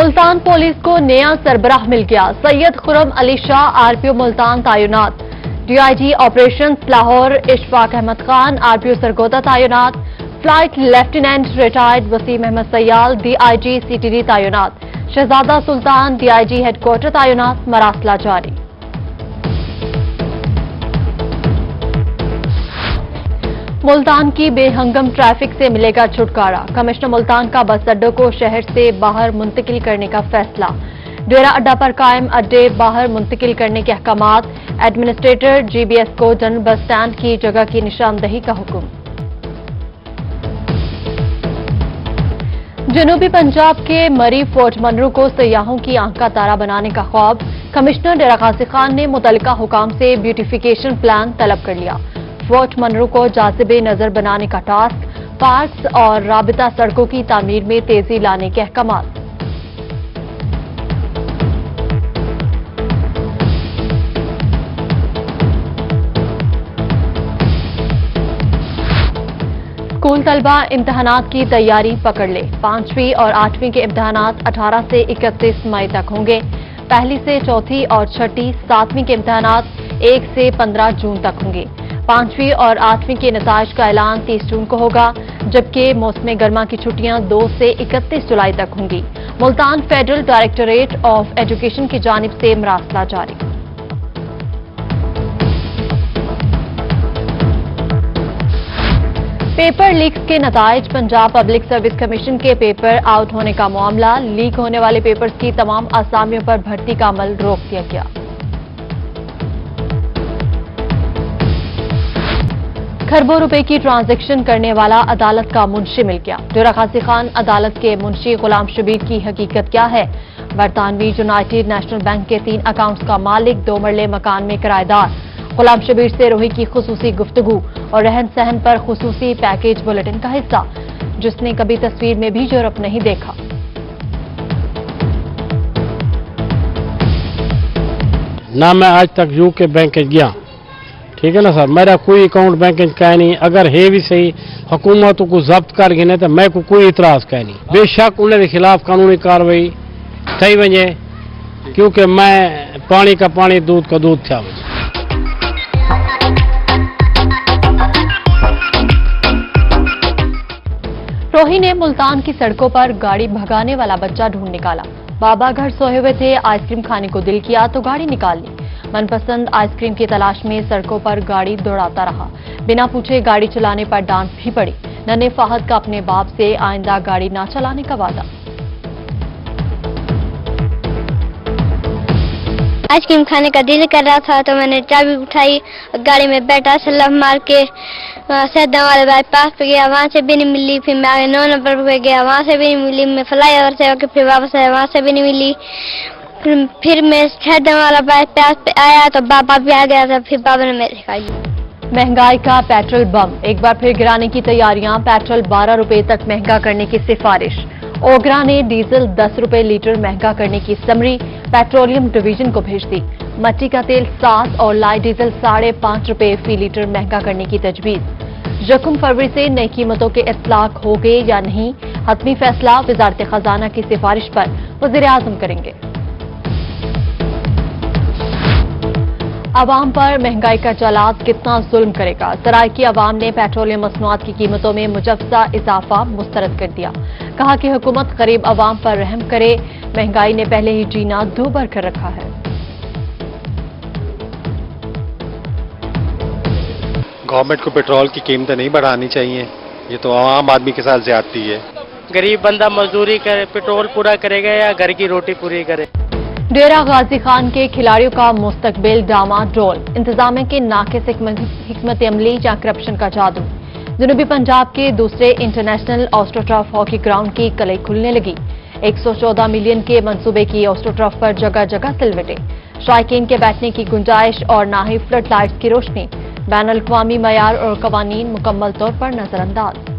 Multan police को नया सरबराह मिल गया। सैयद खुरम अली शाह, आरपीओ मुल्तान तैनात DIG operation Lahore, Ishfaq Ahmed Khan, RPO Sargodha तैनात flight lieutenant retired Waseem Ahmed Sial, DIG CTD तैनात शहजादा सुल्तान, डीआईजी हेडक्वार्टर तैनात मरासला जारी। मुल्तान की बेहंगम ट्रैफ़िक से मिलेगा छुटकारा। कमिश्नर मुल्तान का बस अड्डों को शहर से बाहर मुंतकिल करने का फैसला। डेरा अड्डा पर कायम अड्डे बाहर मुंतकिल करने के अहकाम एडमिनिस्ट्रेटर जीबीएस को जनरल बस स्टैंड की जगह की निशानदही का हुक्म। जनूबी पंजाब के मरी फोर्ट मनरू को सयाहों की आँख का तारा बनाने का ख्वाब। कमिश्नर डेरा खासी खान ने मुतलका हुकाम से ब्यूटिफिकेशन प्लान तलब कर लिया। फोर्ट मनरू को जाजिब नज़र बनाने का टास्क पार्क्स और राबता सड़कों की तामीर में तेज़ी लाने के अहकाम स्कूल तलबा इम्तहानात की तैयारी पकड़ ले। पांचवीं और आठवीं के इम्तहानात 18 से 31 मई तक होंगे। पहली से चौथी और छठी सातवीं के इम्तहानात 1 से 15 जून तक होंगे। पांचवीं और आठवीं के नतज का ऐलान 30 जून को होगा, जबकि मौसम गर्मा की छुट्टियाँ 2 से 31 जुलाई तक होंगी। Multan federal directorate of education की जानब से मरासला जारी। पेपर लीक्स के नतज पंजाब पब्लिक सर्विस कमीशन के पेपर आउट होने का मामला, लीक होने वाले पेपर्स की तमाम आसामियों पर भर्ती का अमल रोक दिया गया। खरबों रुपए की ट्रांजैक्शन करने वाला अदालत का मुंशी मिल गया डेरा खासी खान, अदालत के मुंशी गुलाम शबीर की हकीकत क्या है? बरतानवी यूनाइटेड नेशनल बैंक के तीन अकाउंट्स का मालिक, दो मरले मकान में किराएदार। गुलाम शबीर से रोही की खसूसी गुफ्तगु और रहन सहन पर खसूसी पैकेज बुलेटिन का हिस्सा, जिसने कभी तस्वीर में भी यूरोप नहीं देखा। ना मैं आज तक यूके बैंक गया। ठीक है ना सर? मेरा कोई अकाउंट बैंक का नहीं। अगर है भी सही, हुकूमत को जब्त कर गिने तो मैं को कोई इतराज कह नहीं। बेशक उन्हें खिलाफ कानूनी कार्रवाई थी वजे क्योंकि मैं पानी का पानी, दूध का दूध था। रोही ने मुल्तान की सड़कों पर गाड़ी भगाने वाला बच्चा ढूंढ निकाला। बाबा घर सोए हुए थे, आइसक्रीम खाने को दिल किया तो गाड़ी निकाल ली। मनपसंद आइसक्रीम की तलाश में सड़कों पर गाड़ी दौड़ाता रहा। बिना पूछे गाड़ी चलाने पर डांट भी पड़ी। नन्हे फाहद का अपने बाप से आइंदा गाड़ी ना चलाने का वादा। आइसक्रीम खाने का दिल कर रहा था तो मैंने चाबी उठाई, गाड़ी में बैठा सलाह मार के सैदा वाले बाईपास पे गया, वहाँ से भी नहीं मिली, फिर मैं आगे नौ नंबर पे गया, वहाँ से भी नहीं मिली, मैं फ्लाई ओवर से होकर फिर वापस आया, वहाँ से भी नहीं मिली। फिर, मैं सैदा वाला बाईपास पे आया तो बाबा भी आ गया था फिर बाबा ने मेरे सिखाई। महँगाई का पेट्रोल बम। एक बार फिर गिराने की तैयारियाँ पेट्रोल 12 रुपए तक महँगा करने की सिफारिश। ओगरा ने डीजल 10 रुपए लीटर महँगा करने की समरी पेट्रोलियम डिवीज़न को भेज दी। मट्टी का तेल सात और लाइट डीजल साढ़े पाँच रुपए फ़ी लीटर महँगा करने की तजवीज। यकम फरवरी से नई कीमतों के इतलाक हो गए या नहीं हतमी फैसला वजारत खजाना की सिफारिश पर वज़ीर आज़म करेंगे। आवाम पर महँगाई का जलाद कितना जुल्म करेगा? सराय की आवाम ने पेट्रोलियम मसनूआत की कीमतों में मुजवजा इजाफा मुस्तरद कर दिया। कहा कि हुकूमत गरीब आवाम पर रहम करे महँगाई ने पहले ही जीना दूबर कर रखा है। गवर्नमेंट को पेट्रोल की कीमतें नहीं बढ़ानी चाहिए। ये तो आम आदमी के साथ ज्यादती है। गरीब बंदा मजदूरी करे पेट्रोल पूरा करेगा या घर की रोटी पूरी करे? डेरा गाजी खान के खिलाड़ियों का मुस्तकबिल डामा डोल इंतजामिया के नाकिस हिकमत अमली या करप्शन का जादू। जनूबी पंजाब के दूसरे इंटरनेशनल ऑस्ट्रोट्रफ हॉकी ग्राउंड की कलई खुलने लगी। 114 मिलियन के मंसूबे की ऑस्ट्रोट्रफ पर जगह जगह सिलवटे शायकीन के बैठने की गुंजाइश और ना ही फ्लड लाइट्स की रोशनी। बैन अवी मैार और कवानीन मुकम्मल तौर पर नजरअंदाज।